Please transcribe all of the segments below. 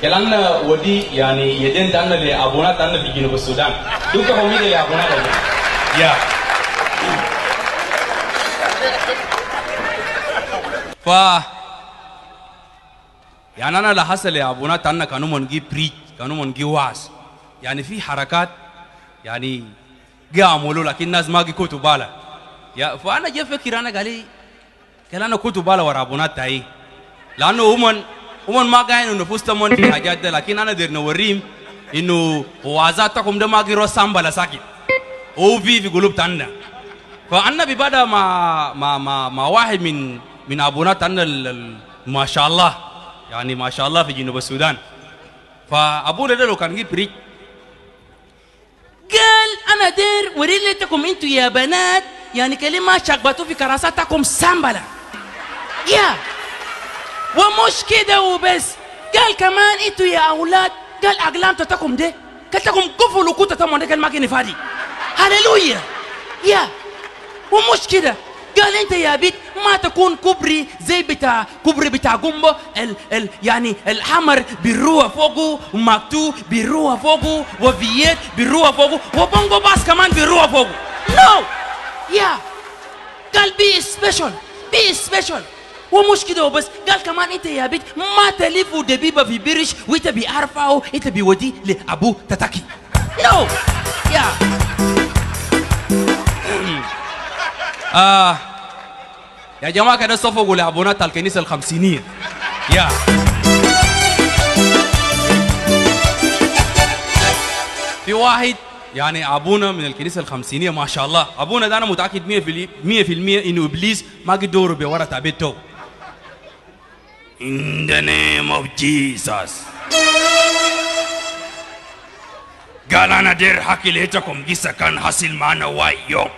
كلام ودي يعني يدين تانا لابونا تانا في جنوب السودان. دوكا هم يدي لابونا يا. ف يعني أنا لاحظت لابونا تانا كانوا منجي بريت كانوا منجي واس يعني في حركات يعني قاموا لكن الناس ما كنتوا بالا. يا. فأنا جا فكر أنا قال لي قال أنا كنت بالا ورا أبونا تاي. لأنه هم هم ما قاين انه فستمون في حاجات ده لكن أنا دير نوريهم انه وازاتكم ده ما قيروا سامبلا ساكت هو في في قلوب تانا فانا ببدا مع مع مع, مع واحد من من ابونا تانا ما شاء الله يعني ما شاء الله في جنوب السودان فابونا ده لو كان يجيب بريك قال أنا دير وريلتكم أنتوا يا بنات يعني كلمه شقبتوا في كراساتكم سامبلا يا ومش كده وبس. قال كمان إنتوا يا أولاد قال اقلام تتكم ده كتكم قفلوا كوتا تمون ده كان ما كان فادي هللويا. يا. ومش كده. قال أنت يا بيت ما تكون كبري زي بتاع كبري بتاع قنبه ال ال يعني الحمر بالروح فوقه ومكتوب بالروح فوقه وفيات بالروح فوقه وبونجو باس كمان بالروح فوقه. نو. يا. قال بي سبيشال بي سبيشال ومش كده وبس. قال كمان إنت يا بيت ما تلف دبيبه في برش وإنت بيعرفه انت بيودي لأبو تتاكي. نو يا! آه. يا جماعة كده صفقوا لأبونات الكنيسة الخمسينية. يا! في واحد يعني أبونا من الكنيسة الخمسينية ما شاء الله. أبونا ده أنا متأكد مية في المية مية في المية إنه إبليس ما قد دوره بورا تابيتو In the name of Jesus. galana der hakileta komgisa kan hasil mana wayo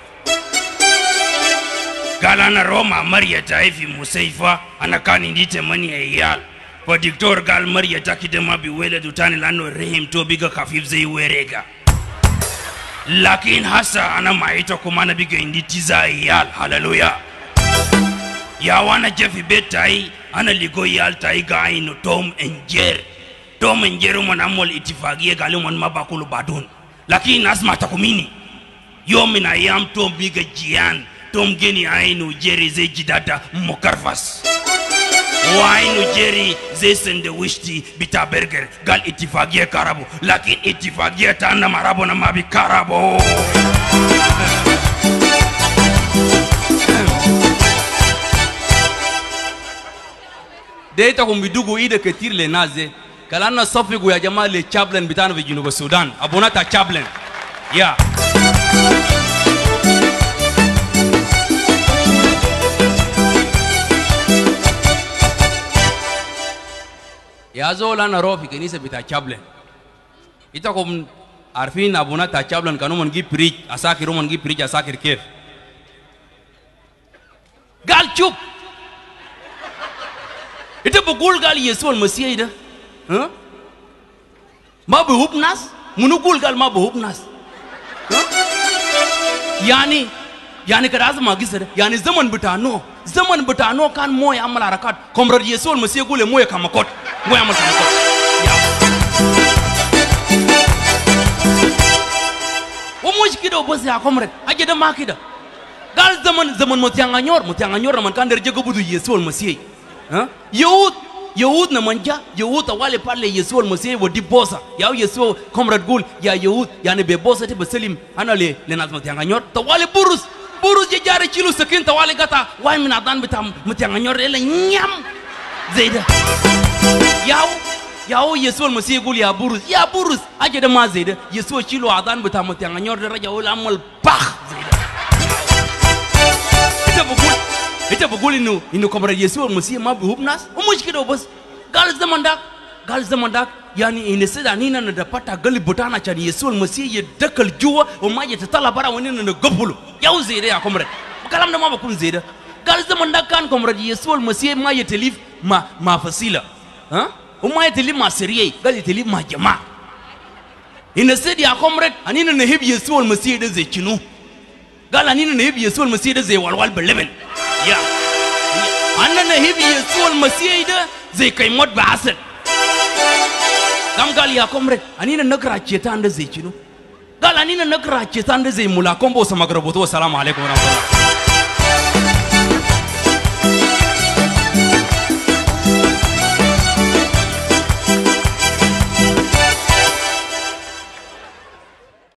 galana roma Maria taifi haifi musaifa anakani ndite mani ya iyal pa diktor gal Maria ta kidema biwele dutani lano rehim to biga kafif zai lakin hasa ana maita kumana biga inditiza iyal Hallelujah yawana jefi betai ana ligo yaltai gaino tom enjer tom enjer mwanamol itifagie gale mwan mabakulu badun. Lakini nasma takumini yomi na yam tom biga jian tom geni ainu jeri ze jidata mokarvas. Wainu jeri ze sende wishti bita berger gal itifagie karabu lakini itifagie tanda marabu na mabi karabo. deita kumbidugu ide ketir le naze kalana safi gu ya jamaa le chaplain bitano vi jinuba Sudan. Abonata chaplain yeah yazola na rofi kanisa bita chaplain ita kum arfin abonata chaplain kanuman gi preach asakir uman gi preach asakir kef. Gal chup! Ita bugul gal yesu al masih ida huh? ma bu hubnas munugul gal ma bu hubnas huh? yani yani kada azma gisada yani zaman bitano zaman bitano kan moya amal harakat. Komrad yesu al masih gule moya kamakot moya amal kamakot ya. Wo moy kido ya komrad. Aje da makida gal zaman zaman mutianga nyor mutianga nyor man kan der jego budu yesu Yehud, ಯಹೂದ್ ನಮ್ಮ ಮಂಜ ಯಹೂದ್ awale pale Yesu almasihi wadibosa yao Yesu comrade gul. Ya Yahud yani bebosa te selim, ana le le nazma tianga nyor tawale burus. Burus je jare chilu sakin tawale gata wai min adan bitam mutianga nyor ele nyam. Zaida yao yao Yesu almasihi gul ya burus. Ya burus. Aja de ma zaida Yesu chilu adan ah bitam mutianga nyor raja ul amal pakh zaida buku kita buguli nu inu kamara yesu wa musia mabu hubnas. Umushikida ubos galis damandak galis damandak yani ineseda nina na dapata gali botana chani yesu wa musia ye dakal juwa umaje tatala bara wanina na gopulu. Ya uzire ya kamara kalam na mabu kumzira galis damandak kan kamara yesu wa musia ye telif ma ma fasila. Ha? Uma ye telif ma siriye telif ma jamaa. Inesedi ya kamara anina na hib yesu wa musia de gala nina na hib yesu wa musia de walwal beleben yeah. Anana hivi Yesu almasihi da zai kai mod ba asal. Gam gal ya komre anina nagra cheta anda zai chino. Gal anina nagra cheta anda zai mula kombo sa magraboto. Assalamu alaikum warahmatullahi.